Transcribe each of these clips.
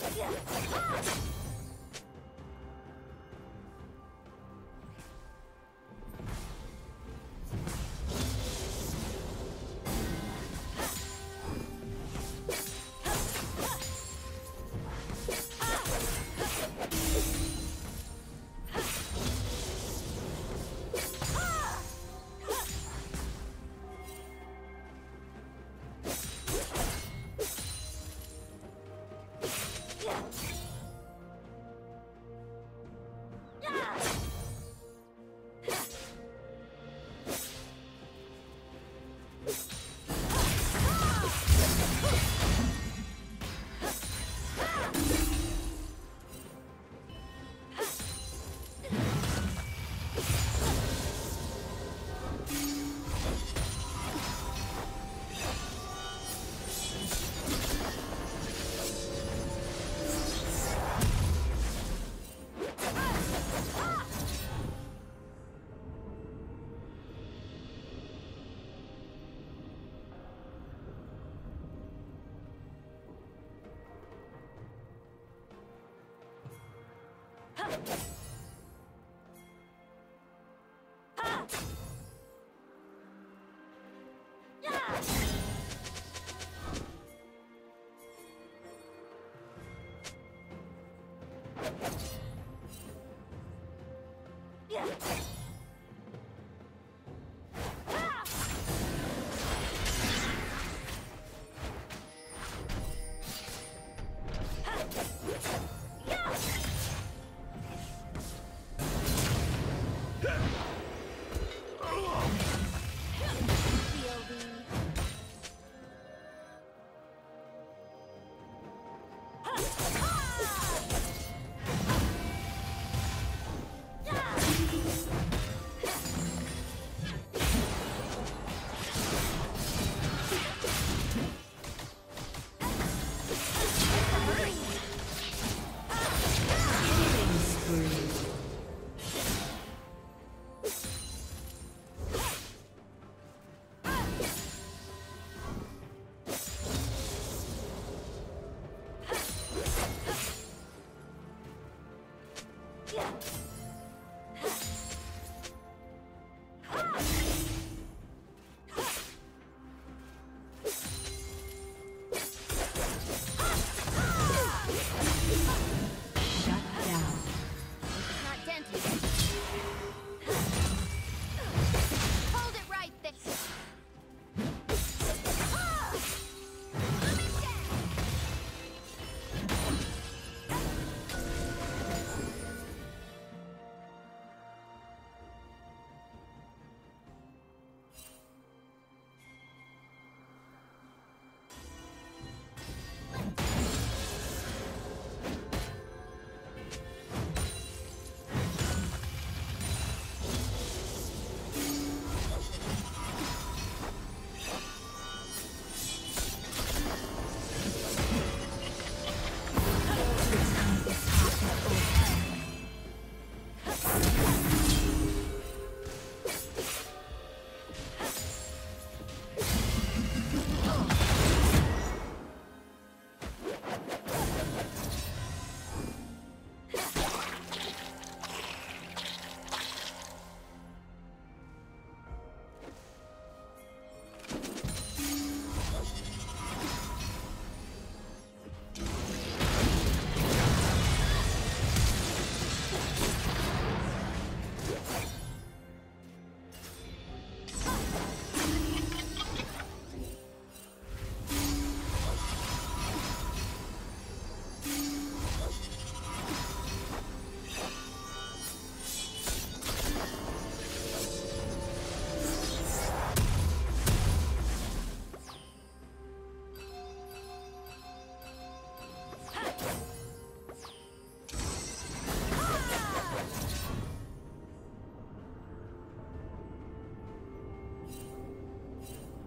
Yeah. Yeah.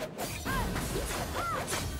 Ah! Ah!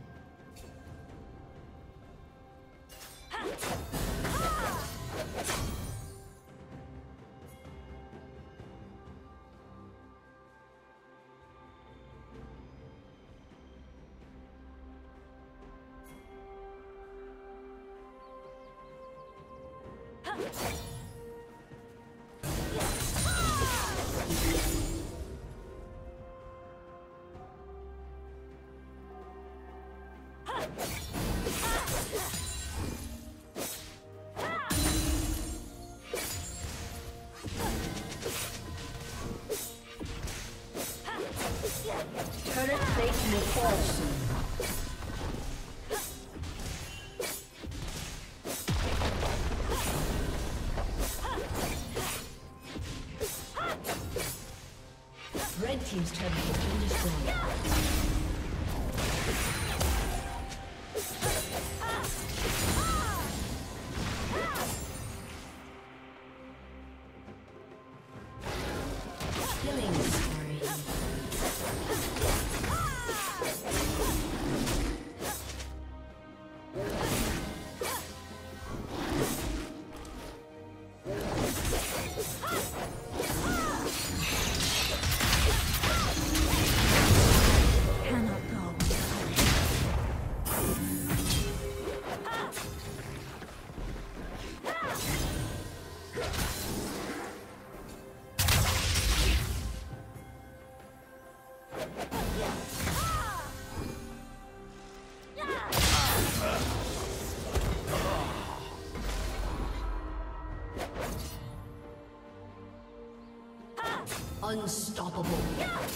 Unstoppable.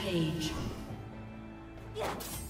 Rampage. Red